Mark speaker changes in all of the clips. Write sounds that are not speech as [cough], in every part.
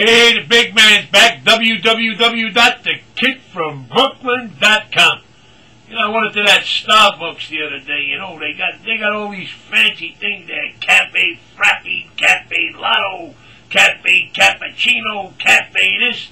Speaker 1: Hey, the big man's back. www.thekidfrombrooklyn.com. You know, I went into that Starbucks the other day. You know, they got they got all these fancy things there: cafe frappe, cafe lotto, cafe cappuccino, cafe this.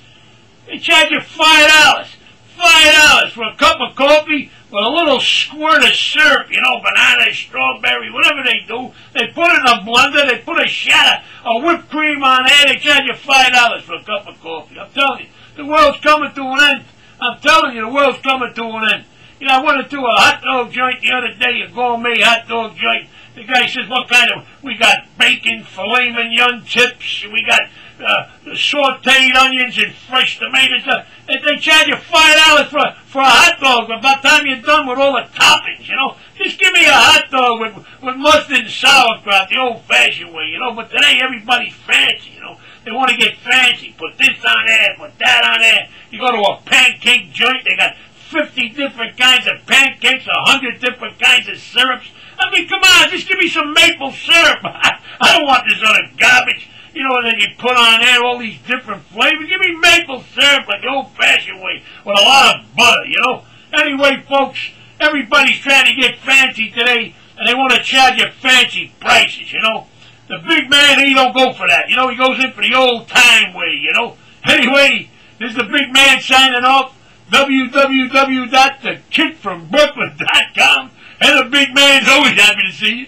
Speaker 1: They charge you five dollars, five dollars for a cup of coffee with a little squirt of syrup. You know, banana, strawberry, whatever they do. They put it in a blender. They put a shot of whipped cream on. They charge you five dollars for a cup of coffee. I'm telling you, the world's coming to an end. I'm telling you, the world's coming to an end. You know, I went into a hot dog joint the other day, a gourmet hot dog joint. The guy says, what kind of, we got bacon, filet mignon tips, we got uh, sauteed onions and fresh tomatoes. Uh, and they charge you five dollars for, for a hot dog, but by the time you're done with all the toppings, you know, just give me a hot dog with, with mustard and sauerkraut, the old-fashioned way, you know. But today, everybody's fancy, you know. They want to get fancy. Put this on there, put that on there. You go to a pancake joint, they got 50 different kinds of pancakes, 100 different kinds of syrups. I mean, come on, just give me some maple syrup. [laughs] I don't want this other garbage. You know, that you put on there all these different flavors. Give me maple syrup like the old-fashioned way with a lot of butter, you know. Anyway, folks, everybody's trying to get fancy today, and they want to charge you fancy prices, you know. The big man, he don't go for that. You know, he goes in for the old-time way, you know. [laughs] Anyway, this is the big man signing off www.thekidfrombrooklyn.com. And the big man's always happy to see you.